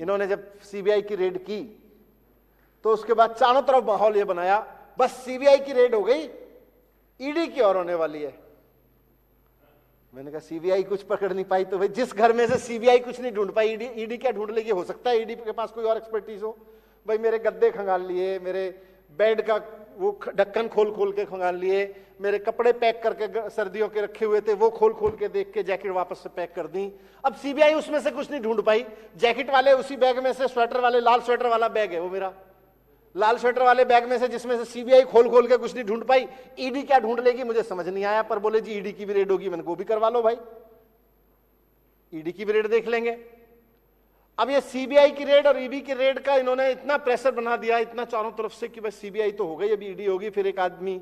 इन्होंने जब सीबीआई की रेड की तो उसके बाद चारों तरफ़ माहौल ये बनाया, बस सीबीआई की रेड हो गई ईडी की और होने वाली है। मैंने कहा सीबीआई कुछ पकड़ नहीं पाई तो भाई जिस घर में से सीबीआई कुछ नहीं ढूंढ पाई ईडी ईडी क्या ढूंढ लेगी हो सकता है? ईडी के पास कोई और एक्सपर्टीज हो? भाई मेरे गद्दे खंगाल लिए, मेरे बेड का वो ढक्कन खोल खोल के खंगाल लिए, मेरे कपड़े पैक करके सर्दियों के रखे हुए थे, वो खोल खोल के देख के जैकेट वापस से पैक कर दी। अब सीबीआई उसमें से कुछ नहीं ढूंढ पाई। जैकेट वाले उसी बैग में से, स्वेटर वाले, लाल स्वेटर वाला बैग है वो मेरा। लाल स्वेटर वाले बैग में से, जिसमें से सीबीआई खोल खोल के कुछ नहीं ढूंढ पाई। ईडी क्या ढूंढ लेगी, मुझे समझ नहीं आया, पर बोले, जी ईडी की भी रेड होगी, मैंने वो भी करवा लो भाई। ईडी की भी रेड देख लेंगे। अब ये सीबीआई की रेड और ईडी की रेड का इन्होंने इतना प्रेशर बना दिया, इतना चारों तरफ़ से कि बस सीबीआई तो हो गई, अभी ईडी होगी, फिर एक आदमी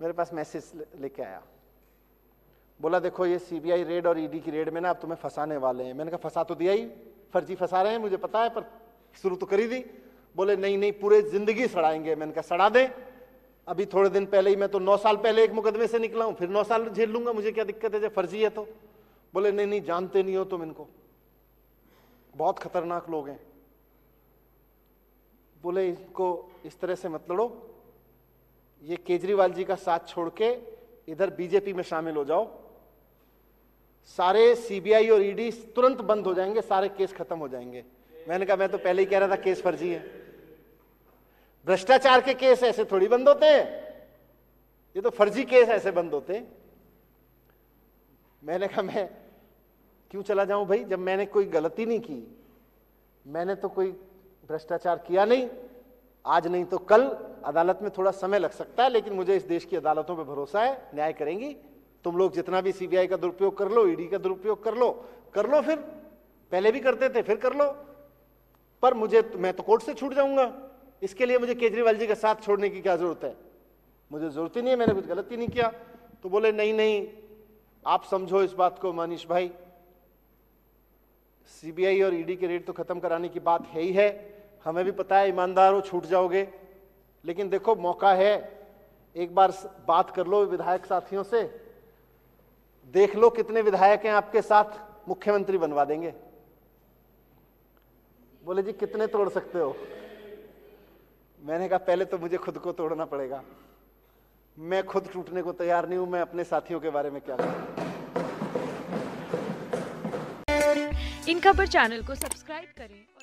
मेरे पास मैसेज लेके आया। बोला, देखो, ये सीबीआई रेड और ईडी की रेड में ना अब तुम्हें फंसाने वाले हैं। मैंने कहा, फंसा तो दिया ही, फर्जी फंसा रहे हैं, मुझे पता है, पर शुरू तो करी दी। बोले, नहीं नहीं, पूरे ज़िंदगी सड़ाएँगे। मैंने कहा, सड़ा दें। अभी थोड़े दिन पहले ही मैं तो नौ साल पहले एक मुकदमे से निकला हूँ, फिर नौ साल झेल लूँगा, मुझे क्या दिक्कत है, जब फर्जी है तो। बोले, नहीं नहीं, जानते नहीं हो तुम इनको। बहुत खतरनाक लोग हैं। बोले, इनको इस तरह से मत लड़ो। ये केजरीवाल जी का साथ छोड़ के इधर बीजेपी में शामिल हो जाओ। सारे सीबीआई और ईडी तुरंत बंद हो जाएँगे, सारे केस खत्म हो जाएँगे। मैंने कहा, मैं तो पहले ही कह रहा था केस फर्जी है। भ्रष्टाचार के केस ऐसे थोड़ी बंद होते हैं। ये तो फर्जी केस ऐसे बंद होते हैं। मैंने कहा, मैं क्यों चला जाऊँ भाई? जब मैंने कोई गलती नहीं की, मैंने तो कोई भ्रष्टाचार किया नहीं। आज नहीं तो कल। अदालत में थोड़ा समय लग सकता है, लेकिन मुझे इस देश की अदालतों पे भरोसा है। न्याय करेंगी। तुम लोग जितना भी सीबीआई का दुरुपयोग कर लो ईडी का दुरुपयोग कर लो। कर लो फिर। पहले भी करते थे, फिर कर लो। पर मुझे, मैं तो कोर्ट से छूट जाऊँगा। इसके लिए मुझे केजरीवाल जी का साथ छोड़ने की क्या ज़रूरत है? मुझे ज़रूरत ही नहीं है, मैंने कुछ गलती नहीं किया। तो बोले, नहीं नहीं, आप समझो इस बात को, मनीष भाई। सीबीआई और ईडी के रेट तो खत्म कराने की बात है ही है। हमें भी पता है, ईमानदार हो, छूट जाओगे। लेकिन देखो, मौका है। एक बार बात कर लो विधायक साथियों से। देख लो कितने विधायक हैं आपके साथ। मुख्यमंत्री बनवा देंगे। बोले, जी, कितने तोड़ सकते हो? मैंने कहा, पहले तो मुझे खुद को तोड़ना पड़ेगा। मैं खुद टूटने को तैयार नहीं हूँ। मैं अपने साथियों के बारे में क्या करूँ? इन खबर चैनल को सब्सक्राइब करें।